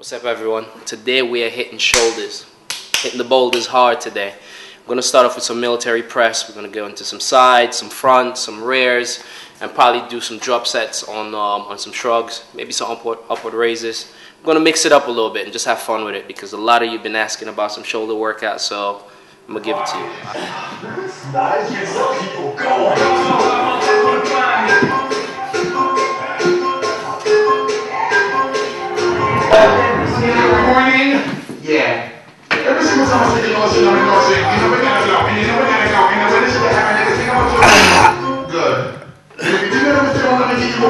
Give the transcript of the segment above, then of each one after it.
What's up everyone? Today we are hitting shoulders, hitting the boulders hard today. I'm going to start off with some military press. We're going to go into some sides, some fronts, some rears, and probably do some drop sets on, um, on some shrugs, maybe some upward, upward raises. I'm going to mix it up a little bit and just have fun with it because a lot of you have been asking about some shoulder workouts, so I'm going to give it to you.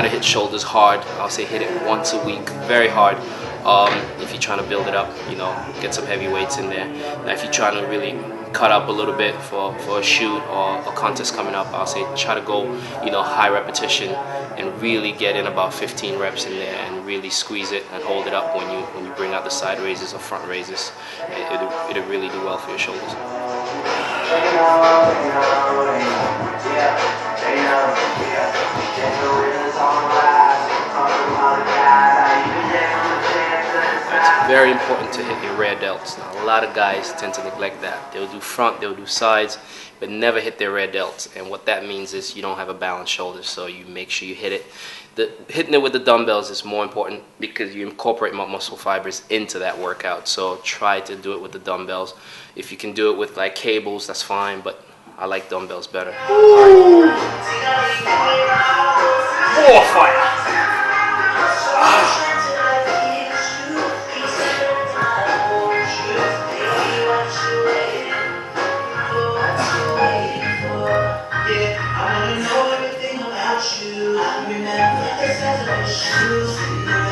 You gotta hit shoulders hard. I'll say hit it once a week, very hard. Um, if you're trying to build it up, you know, get some heavy weights in there. Now, if you're trying to really cut up a little bit for, for a shoot or a contest coming up, I'll say try to go, you know, high repetition and really get in about 15 reps in there and really squeeze it and hold it up when you when you bring out the side raises or front raises. It, it'll, it'll really do well for your shoulders. It's very important to hit your rear delts. Now, a lot of guys tend to neglect that. They'll do front, they'll do sides, but never hit their rear delts. And what that means is you don't have a balanced shoulder, so you make sure you hit it. The, hitting it with the dumbbells is more important because you incorporate more muscle fibers into that workout. So try to do it with the dumbbells. If you can do it with like cables, that's fine, but I like dumbbells better. Oh, fire. I did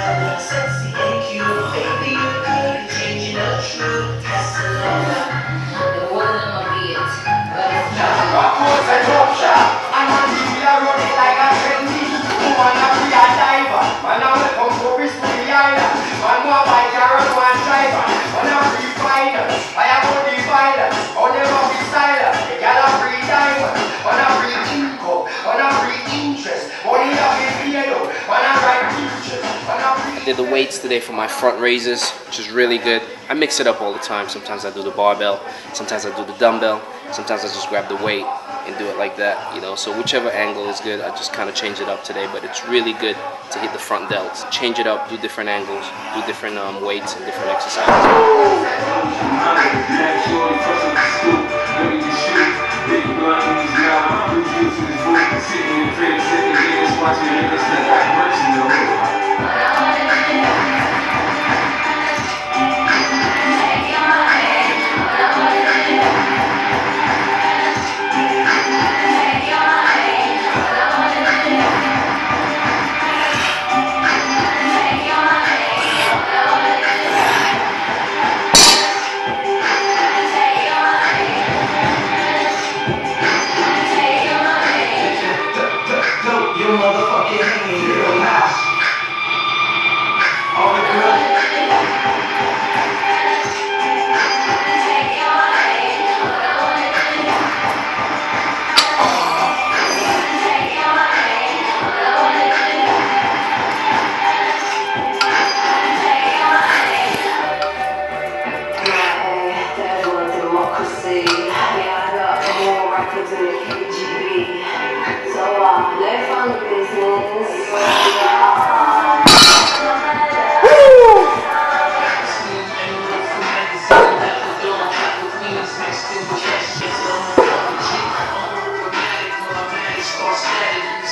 weights today for my front raises, which is really good. I mix it up all the time. Sometimes I do the barbell, sometimes I do the dumbbell, sometimes I just grab the weight and do it like that, you know. So whichever angle is good, I just kind of change it up today. But it's really good to hit the front delts. Change it up, do different angles, do different um, weights and different exercises.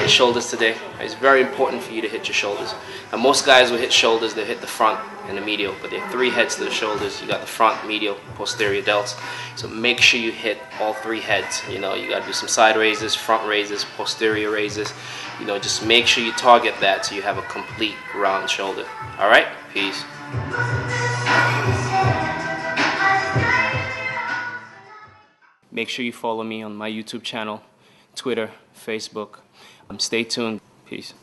Hit shoulders today. It's very important for you to hit your shoulders. And most guys will hit shoulders, they hit the front and the medial, but there are three heads to the shoulders. You got the front, medial, posterior delts. So make sure you hit all three heads. You know, you got to do some side raises, front raises, posterior raises. You know, just make sure you target that so you have a complete round shoulder. All right, peace. Make sure you follow me on my YouTube channel, Twitter, Facebook. Um, stay tuned. Peace.